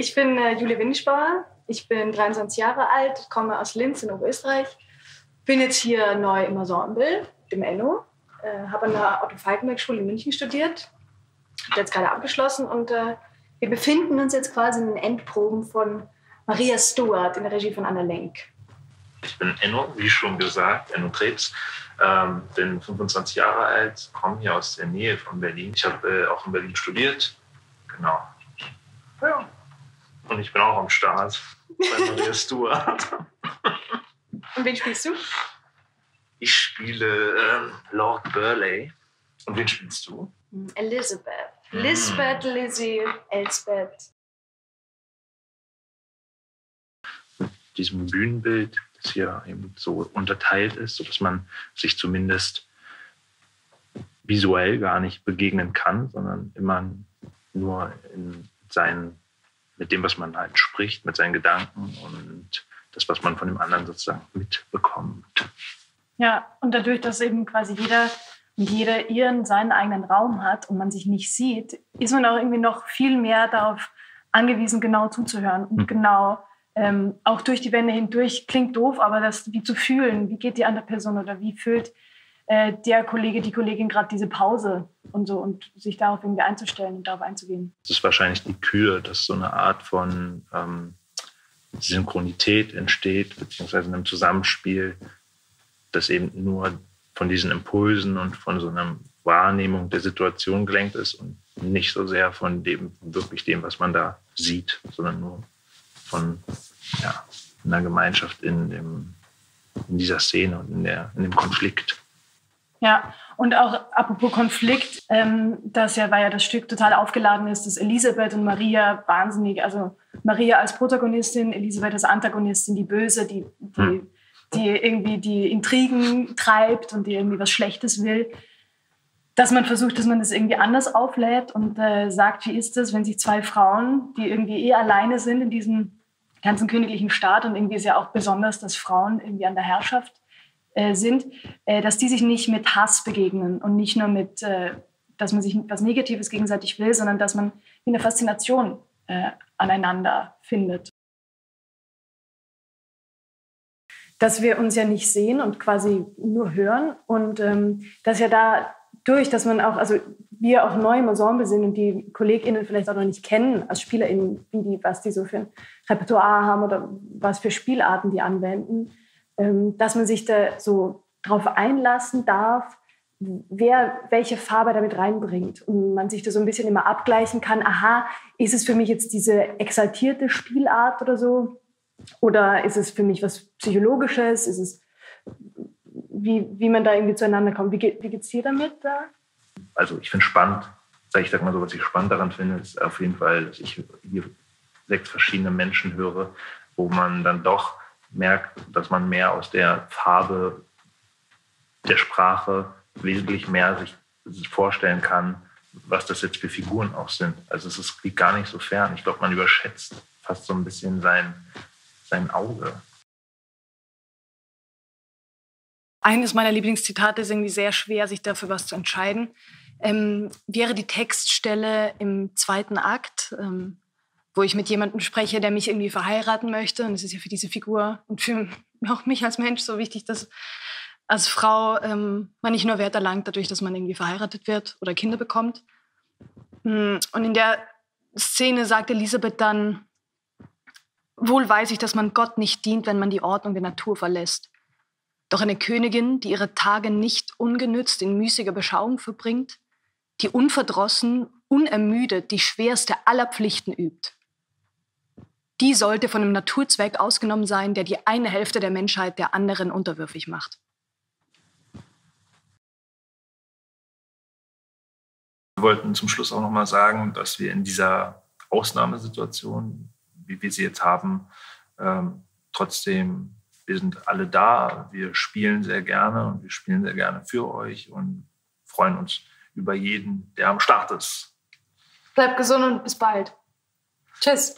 Ich bin äh, Julia Windischbauer. Ich bin 23 Jahre alt, komme aus Linz in Oberösterreich. Bin jetzt hier neu im Ensemble, dem Enno. Äh, habe an der Otto-Falkenberg-Schule in München studiert. Habe jetzt gerade abgeschlossen und äh, wir befinden uns jetzt quasi in den Endproben von Maria Stuart in der Regie von Anna Lenk. Ich bin Enno, wie schon gesagt, Enno Krebs. Ähm, bin 25 Jahre alt, komme hier aus der Nähe von Berlin. Ich habe äh, auch in Berlin studiert. Genau. Und ich bin auch am Start bei Maria Stuart. Und wen spielst du? Ich spiele ähm, Lord Burleigh. Und wen spielst du? Elizabeth. Lisbeth, Lizzie, Elsbeth. Diesem Bühnenbild, das hier eben so unterteilt ist, sodass man sich zumindest visuell gar nicht begegnen kann, sondern immer nur in seinen, mit dem, was man halt spricht, mit seinen Gedanken und das, was man von dem anderen sozusagen mitbekommt. Ja, und dadurch, dass eben quasi jeder und jeder ihren seinen eigenen Raum hat und man sich nicht sieht, ist man auch irgendwie noch viel mehr darauf angewiesen, genau zuzuhören und mhm. genau ähm, auch durch die Wände hindurch. Klingt doof, aber das wie zu fühlen, wie geht die andere Person oder wie fühlt äh, der Kollege, die Kollegin gerade diese Pause und so und sich darauf irgendwie einzustellen und darauf einzugehen. Das ist wahrscheinlich die Kür, dass so eine Art von ähm, Synchronität entsteht, beziehungsweise in einem Zusammenspiel, das eben nur von diesen Impulsen und von so einer Wahrnehmung der Situation gelenkt ist und nicht so sehr von dem, wirklich dem, was man da sieht, sondern nur von ja, einer Gemeinschaft in, dem, in dieser Szene und in, der, in dem Konflikt. Ja, und auch apropos Konflikt, ähm, das ja, weil ja das Stück total aufgeladen ist, dass Elisabeth und Maria wahnsinnig, also Maria als Protagonistin, Elisabeth als Antagonistin, die Böse, die, die, hm. die irgendwie die Intrigen treibt und die irgendwie was Schlechtes will, dass man versucht, dass man das irgendwie anders auflädt und äh, sagt, wie ist das, wenn sich zwei Frauen, die irgendwie eh alleine sind in diesem ganzen königlichen Staat und irgendwie ist ja auch besonders, dass Frauen irgendwie an der Herrschaft äh, sind, äh, dass die sich nicht mit Hass begegnen und nicht nur mit, äh, dass man sich was Negatives gegenseitig will, sondern dass man eine Faszination äh, aneinander findet. Dass wir uns ja nicht sehen und quasi nur hören und ähm, dass ja da durch, dass man auch, also wir auch neu im Ensemble sind und die KollegInnen vielleicht auch noch nicht kennen als SpielerInnen, wie die, was die so für ein Repertoire haben oder was für Spielarten die anwenden, dass man sich da so drauf einlassen darf, wer welche Farbe damit reinbringt und man sich da so ein bisschen immer abgleichen kann, aha, ist es für mich jetzt diese exaltierte Spielart oder so oder ist es für mich was Psychologisches, ist es wie, wie man da irgendwie zueinander kommt. Wie, geht, wie geht's dir damit da? Also ich finde spannend, ich sag mal so, was ich spannend daran finde, ist auf jeden Fall, dass ich hier sechs verschiedene Menschen höre, wo man dann doch merkt, dass man mehr aus der Farbe der Sprache wesentlich mehr sich vorstellen kann, was das jetzt für Figuren auch sind. Also es ist, liegt gar nicht so fern. Ich glaube, man überschätzt fast so ein bisschen sein, sein Auge. Eines meiner Lieblingszitate ist irgendwie sehr schwer, sich dafür was zu entscheiden. Ähm, wäre die Textstelle im zweiten Akt, ähm, wo ich mit jemandem spreche, der mich irgendwie verheiraten möchte. Und es ist ja für diese Figur und für auch mich als Mensch so wichtig, dass als Frau ähm, man nicht nur Wert erlangt dadurch, dass man irgendwie verheiratet wird oder Kinder bekommt. Hm, und in der Szene sagt Elisabeth dann, wohl weiß ich, dass man Gott nicht dient, wenn man die Ordnung der Natur verlässt. Doch eine Königin, die ihre Tage nicht ungenützt in müßiger Beschauung verbringt, die unverdrossen, unermüdet die schwerste aller Pflichten übt, die sollte von einem Naturzweck ausgenommen sein, der die eine Hälfte der Menschheit der anderen unterwürfig macht. Wir wollten zum Schluss auch noch mal sagen, dass wir in dieser Ausnahmesituation, wie wir sie jetzt haben, ähm, trotzdem, wir sind alle da, wir spielen sehr gerne und wir spielen sehr gerne für euch und freuen uns über jeden, der am Start ist. Bleibt gesund und bis bald. Tschüss.